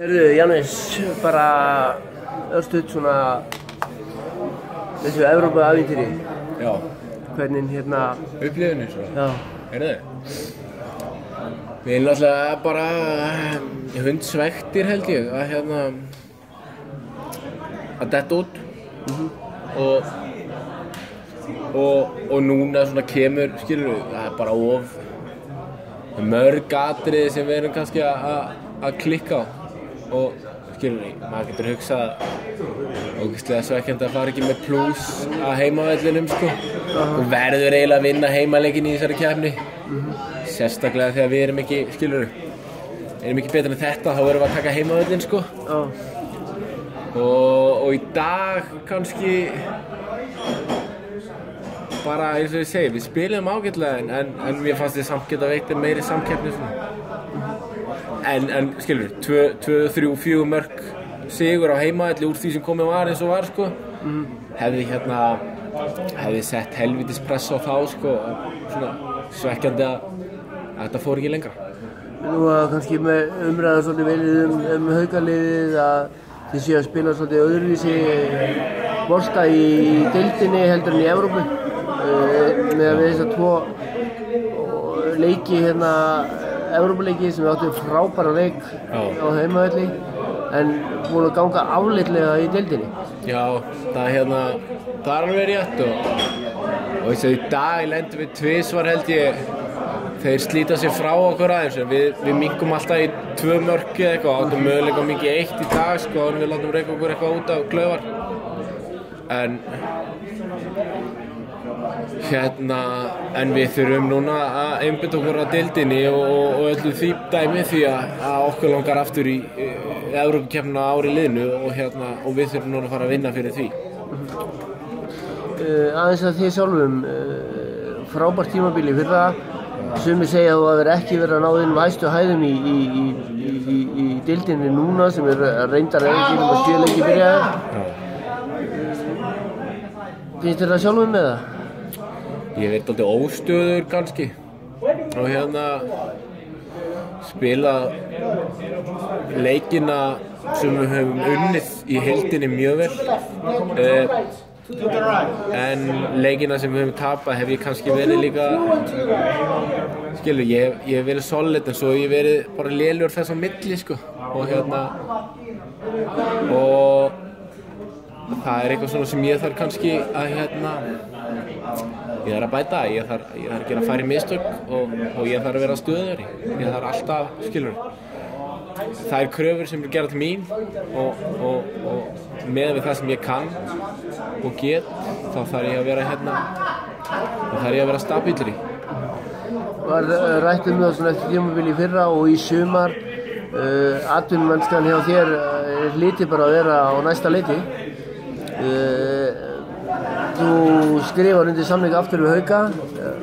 Herðu, Jannis, bara örstuð svona þessu Evrópa afýntýri, Já, hvernig hérna, upplifinu svo. já, Heyrðu? Við erum náttúrulega bara hundsvektir held ég að hérna að detta út. Og, og og núna svona kemur skilur við, það er bara of mörg atriði sem við erum kannski að klikka á og skilur við, maður getur hugsað ógeðslega svekkjandi að fara ekki með plús að heimavellinum sko. Og verður eiginlega að vinna heimaleikin í þessari kefni sérstaklega þegar við erum ekki, skilur erum ekki betur en þetta, þá verðum við að taka heimavöllin sko. Og, og í dag kannski bara eins og ég segi, við spilum ágætlega en, en, mér fannst þið samt geta veikt meiri samkeppni svona en, en skilur, 2, 3, 4 mörg sigur á heimavelli úr því sem komið var eins og var sko. Hefði hérna hefði sett helvitis press á þá sko svona svekkjandi að, að þetta fór ekki lengra. Nú að kannski með umræða svolítið velið um, um haugaliðið að þið séu að spila svolítið öðruvísi bolta í dildinni heldur en í Evrópu. Uh, með að við þess að tvo leiki hérna Evrópuleiki sem við áttum frábæra leik Já. á heimavelli en búin að ganga afleitlega í dildinni Já, það er hérna, það er alveg rétt og, og þess að í dag lendum við tvisvar held ég. Þeir slíta sér frá okkur aðeins við, við minkum alltaf í tvö mörki eða eitthvað áttum möguleika mikið eitt í dag sko en við látum reyka okkur eitthvað út af klöfar en hérna en við þurfum núna að einbytta okkur að dildinni og, og, öllu því dæmi því að, að okkur langar aftur í Európa-kefna ári liðnu og, hérna, og við þurfum núna að fara að vinna fyrir því. Uh, aðeins að því sjálfum uh, frábært tímabili fyrir það sumi segja að þú hafi ekki verið að ná inn væstu hæðum í, í, í, í, dildinni núna sem er reyndar eða ekki um að stjöleiki byrjaði þér það sjálfum með það? Ég veit alltaf óstöður kannski. Og hérna spila leikina sem við höfum unnið í heildinni mjög vel. Uh, en leikina sem við höfum tapað hef ég kannski verið líka hef- ég hef verið solid en svo hef ég verið bara lélur þess á milli sko. Og hérna og það er eitthvað svona sem ég þarf kannski að hérna ég þarf að bæta, ég þarf, ég þarf að gera færi mistök og, og ég þarf að vera stöðari ég þarf alltaf, skilur það er kröfur sem er gerað til mín og, og, og með við það sem ég kann og get þá þarf ég að vera hérna þá þarf ég að vera stabílri var uh, rætt um það svona eftir tímabili í fyrra og í sumar uh, atvinnumennskan hjá þér uh, er lítið bara að vera á næsta leiti? uh, þú skrifar undir samleika aftur við hauka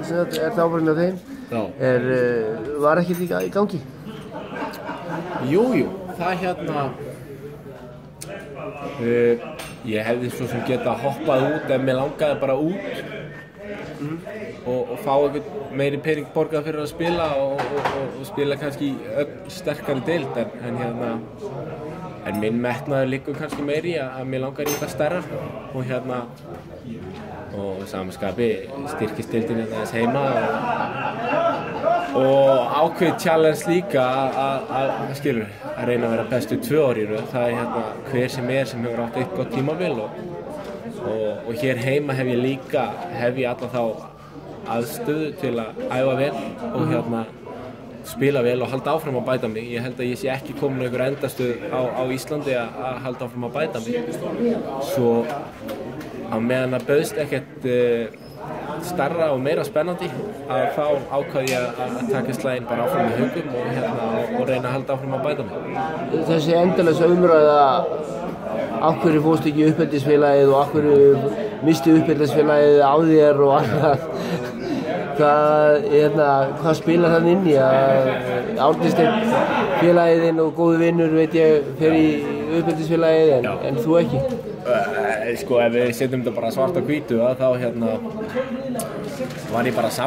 sagt, er það ábærið með þeim? Já. er, uh, var ekkert í, ga- í gangi? Jújú, jú, það hérna uh, ég hefði svo sem geta hoppað út ef mér langaði bara út. Og, og fá einhvern meiri pening borgað fyrir að spila og, og, og, spila kannski sterkari deild en, en hérna en minn metnaður liggur kannski meiri að, að mér langar í eitthvað stærra. Og hérna og samanskapi styrkist deildin þetta þess heima og, og ákveðið challenge líka að- skilur að reyna að vera bestu tvö orð í röð. Það er hérna hver sem er sem hefur átt eitt gott tímabil og, og, og hér heima hef ég líka hef ég alla þá aðstöðu til að æfa vel og hérna spila vel og halda áfram að bæta mig. Ég held að ég sé ekki komin á einhver endastöð á, á Íslandi að, að halda áfram að bæta mig. Svo á meðan að bauðst ekkert uh, starra og meira spennandi að þá ákvað ég að, að taka slægin bara áfram með hugum og, hérna, og reyna að halda áfram að bæta mig. Þessi endalega umræða hverju fórst ekki í uppeldisfélagið og hverju misti uppeldisfélagið á þér og annað hvað, hérna, hvað spilar hann inn í? Að Árnisteinn félagiðinn og góðu vinnur veit ég fer í uppeldisfélagið en, en þú ekki? Uh, sko ef við setjum þetta bara svart á hvítu að þá hérna var ég bara saman